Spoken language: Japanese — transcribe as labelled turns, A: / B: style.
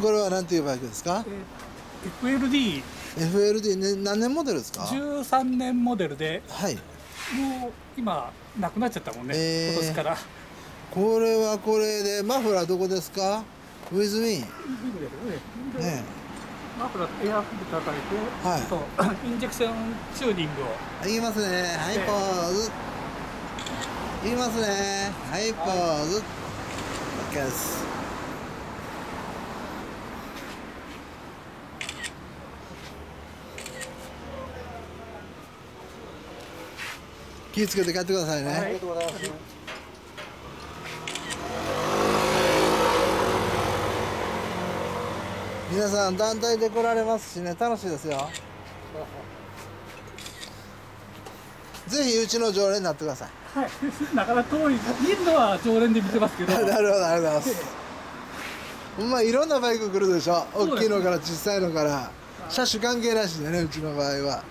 A: これは何ていうバイクですか？
B: えー。FLD13
A: FLD、ね、何年モデルですか？
B: 年モデルで。
A: はい。
B: もう今なくなっちゃったもんね、
A: えー。
B: 今年から。
A: これはこれでマフラーどこですか？ウィズミン。
B: ね。
A: ね。
B: マフラーエアフル叩いて、
A: はい。
B: そうインジェクションチューニングを。
A: いきますね。はいポーズ。いきますね。はいポーズ。OK です気をつけて帰ってくださいね、
B: はい。
C: とうございます
A: 皆さん団体で来られますしね楽しいですよ。ぜひうちの常連になってください。
B: はい。なかなか遠い見るのは常連で見てますけど。
A: なるほどありがとうございますまいろんなバイク来るでしょ。大きいのから小さいのから。車種関係なしでねうちの場合は